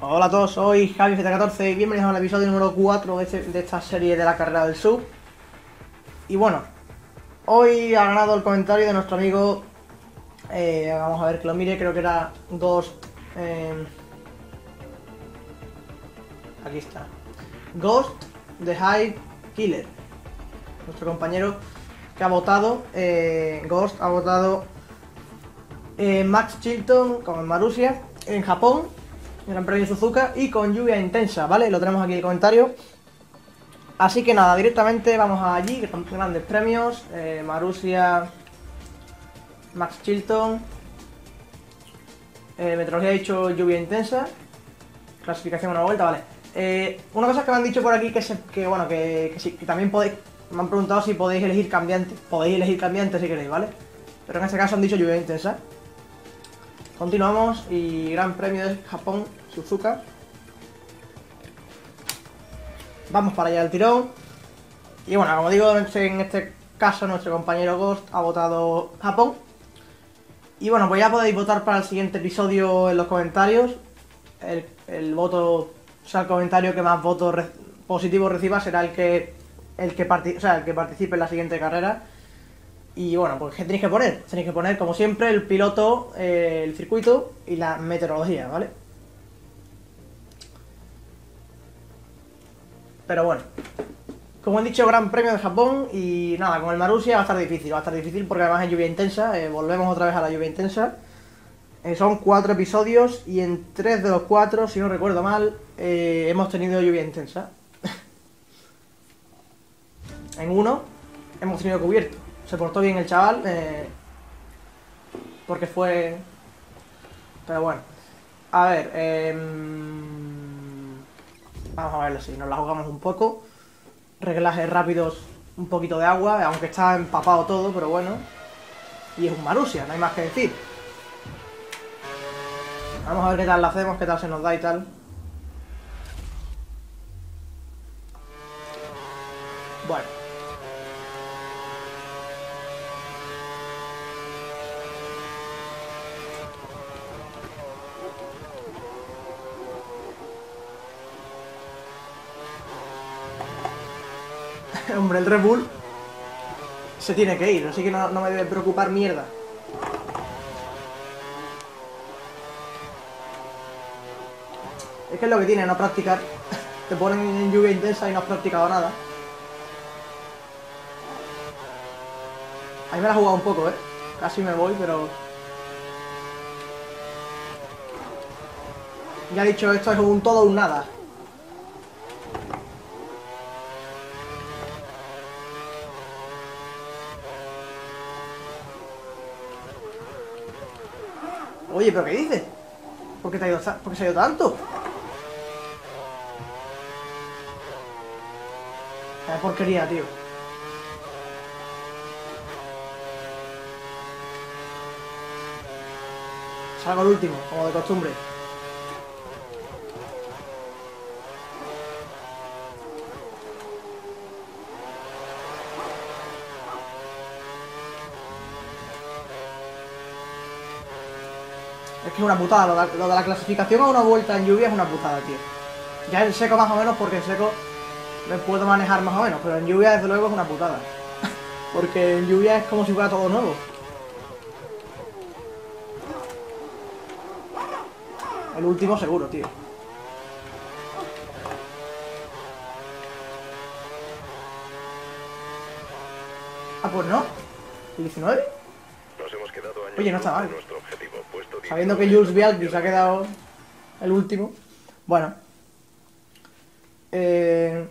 Hola a todos, soy Javi 14 y bienvenidos al episodio número 4 de, este- de esta serie de la carrera del sub. Y bueno, hoy ha ganado el comentario de nuestro amigo, eh, vamos a ver que lo mire, creo que era Ghost... eh, aquí está. Ghost the High Killer. Nuestro compañero que ha votado, eh, Ghost ha votado Max Chilton con Marusia en Japón, Gran Premio Suzuka y con lluvia intensa, ¿vale? Lo tenemos aquí en el comentario. Así que nada, directamente vamos allí, gran- grandes premios, eh, Marusia, Max Chilton, eh, Meteorología ha dicho lluvia intensa, clasificación una vuelta, vale. Eh, una cosa que me han dicho por aquí que, se- que bueno, que, que también podéis, me han preguntado si podéis elegir cambiante, podéis elegir cambiante si queréis, ¿vale? Pero en este caso han dicho lluvia intensa. Continuamos y Gran Premio de Japón, Suzuka. Vamos para allá del tirón. Y bueno, como digo, en este caso nuestro compañero Ghost ha votado Japón. Y bueno, pues ya podéis votar para el siguiente episodio en los comentarios. El, el voto, o sea, el comentario que más votos re- positivos reciba será el que el que, o sea, el que participe en la siguiente carrera. Y bueno, pues ¿qué tenéis que poner? Tenéis que poner, como siempre, el piloto, eh, el circuito y la meteorología, ¿vale? Pero bueno, como he dicho, Gran Premio de Japón y nada, con el Marusia va a estar difícil, va a estar difícil porque además es lluvia intensa, eh, volvemos otra vez a la lluvia intensa. Eh, son cuatro episodios y en tres de los cuatro, si no recuerdo mal, hemos tenido lluvia intensa. en uno hemos tenido cubierto. Se portó bien el chaval, eh, porque fue... Pero bueno. A ver, em, vamos a verlo así, nos la jugamos un poco. Reglajes rápidos, un poquito de agua, aunque está empapado todo, pero bueno. Y es un Marusia, no hay más que decir. Vamos a ver qué tal lo hacemos, qué tal se nos da y tal. Bueno. Hombre, el Red Bull se tiene que ir, así que no, no me debe preocupar mierda. Es que es lo que tiene no practicar. Te ponen en lluvia intensa y no has practicado nada. Ahí me la he jugado un poco, ¿eh? Casi me voy, pero... Ya he dicho, esto es un todo o un nada. Oye, ¿pero qué dices? ¿Por qué, te ha ido, por qué se ha ido tanto? Porquería, tío. Salgo el último, como de costumbre. Es que es una putada, lo de, lo de la clasificación a una vuelta en lluvia es una putada, tío. Ya en seco más o menos, porque en seco me puedo manejar más o menos, pero en lluvia desde luego es una putada. porque en lluvia es como si fuera todo nuevo. El último seguro, tío. Ah, pues no. ¿El 19? Nos hemos quedado Oye, no está mal. nuestro Sabiendo que 19 Jules Bialki se ha quedado el último. Bueno. Eh,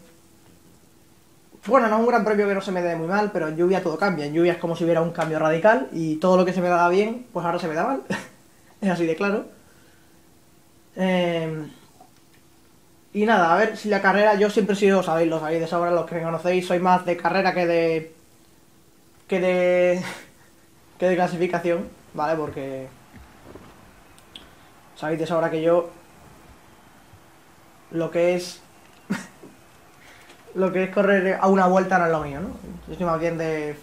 Bueno, no es un gran premio que no se me dé muy mal, pero en lluvia todo cambia. En lluvia es como si hubiera un cambio radical y todo lo que se me daba bien, pues ahora se me da mal. es así de claro. Eh, Y nada, a ver si la carrera, yo siempre he sido, sabéis, lo sabéis de sobra, los que me conocéis, soy más de carrera que de. que de. que de clasificación, ¿vale? Porque. Sabéis de sobra que yo... Lo que es... lo que es correr a una vuelta no es lo mío, ¿no? Yo soy más bien de...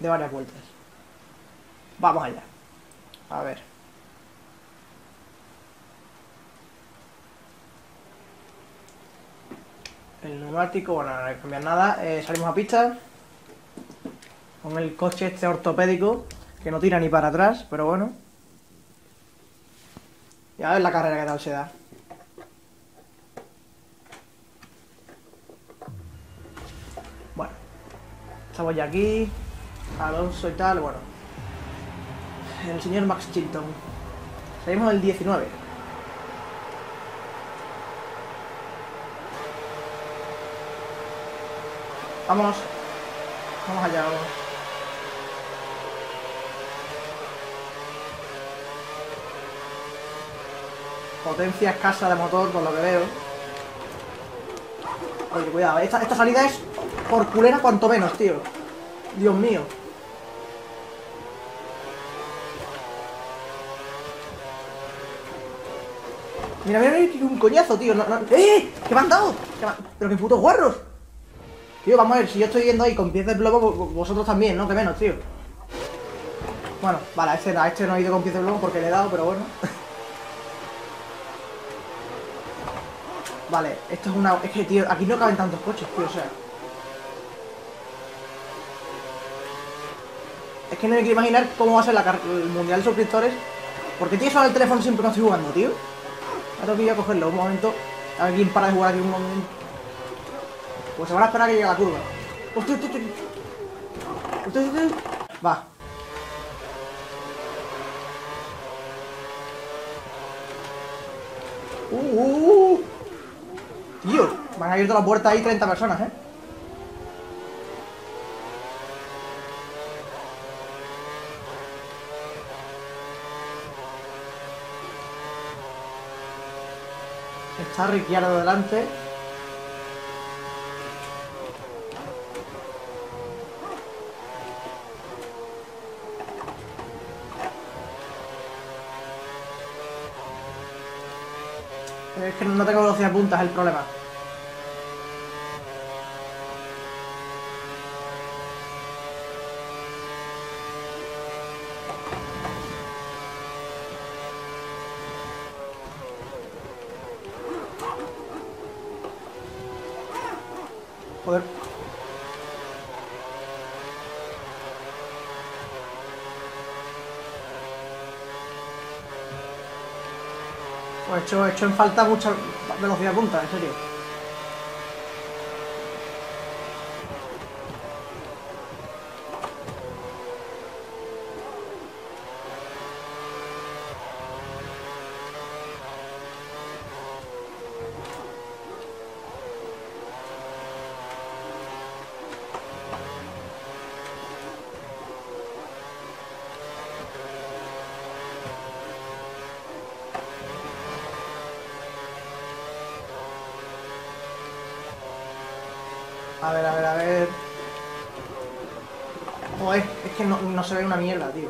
De varias vueltas. Vamos allá. A ver. El neumático, bueno, no hay que cambiar nada. Eh, salimos a pista. Con el coche este ortopédico, que no tira ni para atrás, pero bueno. Y a ver la carrera que tal se da. Bueno, estamos ya aquí. Alonso y tal, bueno. El señor Max Chilton. Salimos del 19. Vamos. Vamos allá, vamos. Potencia escasa de motor, por lo que veo. Oye, cuidado. Esta, esta salida es por culera cuanto menos, tío. Dios mío. Mira, mira, mira, un coñazo, tío. No, no. ¡Eh! ¿Qué me han dado? ¿Qué me Pero qué putos guarros. Tío, vamos a ver, si yo estoy yendo ahí con pies de plomo, vo- vosotros también, ¿no? Que menos, tío. Bueno, vale, a este, a este no he ido con pies de plomo porque le he dado, pero bueno. vale, esto es una... Es que, tío, aquí no caben tantos coches, tío, o sea... Es que no me quiero imaginar cómo va a ser la el mundial de suscriptores. Porque tío, eso el teléfono siempre no estoy jugando, tío. Ahora tengo que a cogerlo un momento. A ver quién para de jugar aquí un momento. Pues se van a esperar a que llegue la curva. ¡Hostia, hostia, hostia! ¡Hostia, hostia, hostia! Va. ¡Uh, uh, uh! Tío, me han abierto la puerta ahí 30 personas, ¿eh? Está Ricciardo delante. No tengo velocidad punta, es el problema. Joder. Hecho, he hecho en falta mucha velocidad punta, en serio. A ver, a ver, a ver. Joder, es que no, no se ve una mierda, tío.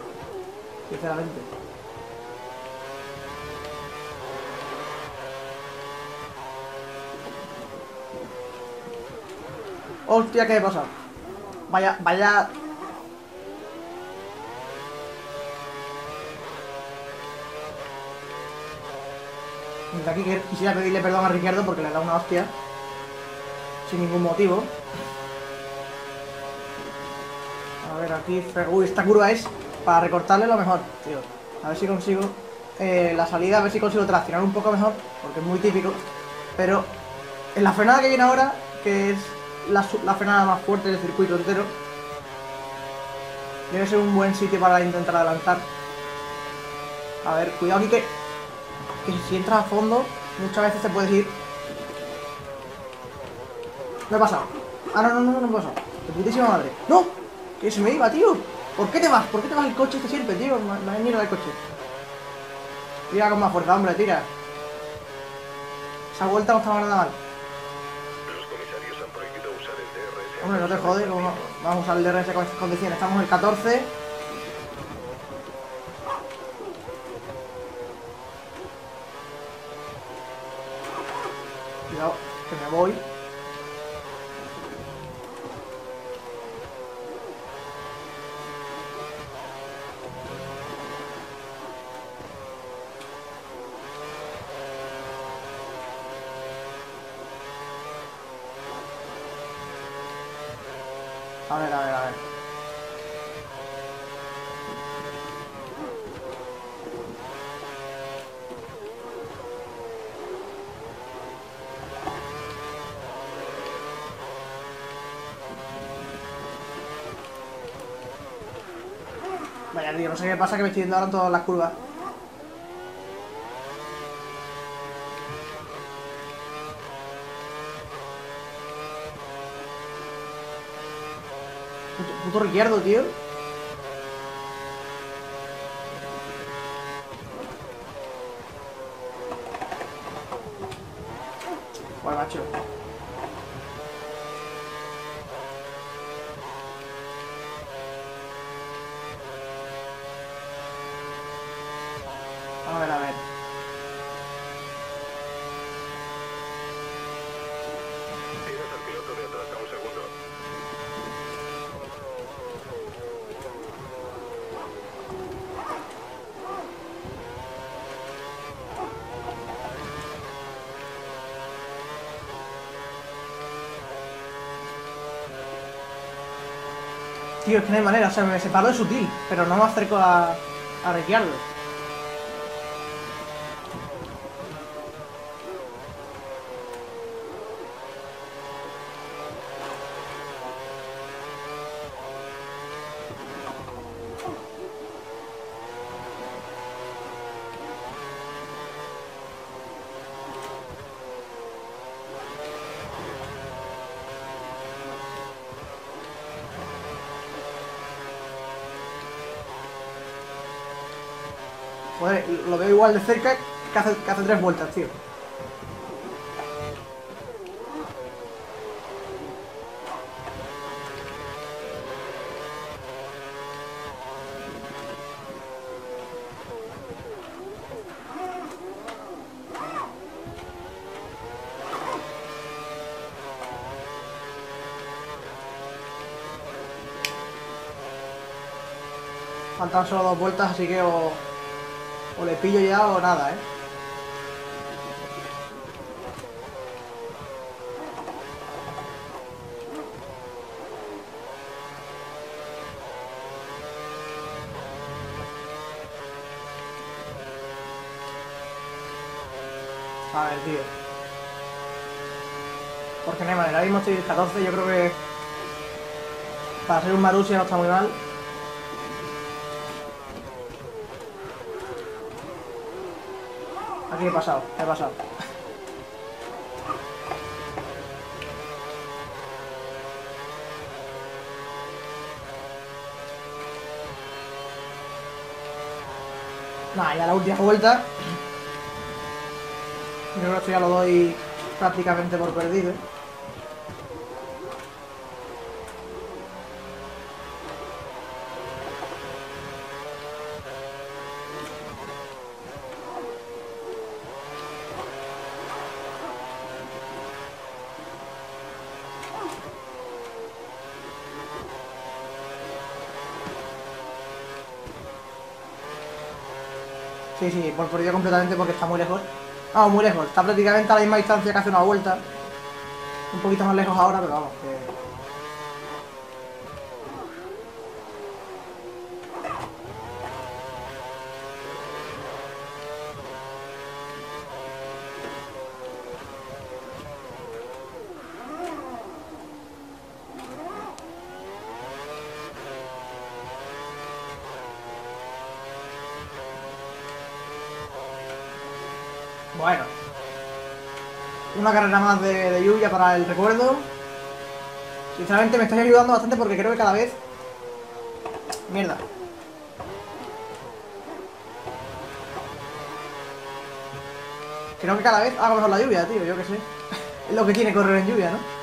Sinceramente. Hostia, ¿qué pasa? Vaya, vaya. Desde aquí quisiera pedirle perdón a Ricardo porque le da una hostia. Sin ningún motivo. A ver, aquí... Uy, esta curva es para recortarle lo mejor, tío. A ver si consigo eh, la salida, a ver si consigo traccionar un poco mejor, porque es muy típico. Pero en la frenada que viene ahora, que es la frenada más fuerte del circuito entero, debe ser un buen sitio para intentar adelantar. A ver, cuidado aquí que, que si entras a fondo, muchas veces te puedes ir. No he pasado. Ah, no, no, no, no he pasado. De putísima madre. ¡No! Que se me iba, tío. ¿Por qué te vas? ¿Por qué te vas el coche este siempre, tío? Me, mierda el coche. Tira con más fuerza, hombre, tira. Esa vuelta no estaba nada mal. Los comisarios han prohibido usar el DRS. Hombre, no te jodes, vamos a usar el DRS con estas condiciones. Estamos en el 14. Cuidado, que me voy. A ver, a ver, a ver. No sé qué pasa que me estoy yendo ahora en todas las curvas. Puto, puto Ricciardo, tío. Joder, macho. A ver, a ver. Tienes al piloto de atrás a un segundo. Tío, es que no hay manera, o sea, me separo de sutil, pero no me acerco a, a. Lo veo igual de cerca que hace, tres vueltas, tío. Faltan solo dos vueltas, así que o, o le pillo ya o nada, ¿eh? A ver, tío. Porque no hay manera, ahora mismo estoy 14, yo creo que para ser un Marussia no está muy mal. Aquí he pasado, he pasado. Nah, ya la última vuelta. Yo creo que esto ya lo doy prácticamente por perdido. Sí, sí, por perdido completamente porque está muy lejos. Vamos, muy lejos. Está prácticamente a la misma distancia que hace una vuelta. Un poquito más lejos ahora, pero vamos, que... Bueno. Una carrera más de, de lluvia para el recuerdo. Sinceramente me estáis ayudando bastante porque creo que cada vez... Mierda. Creo que cada vez hago mejor la lluvia, tío, yo que sé. Es lo que tiene correr en lluvia, ¿no?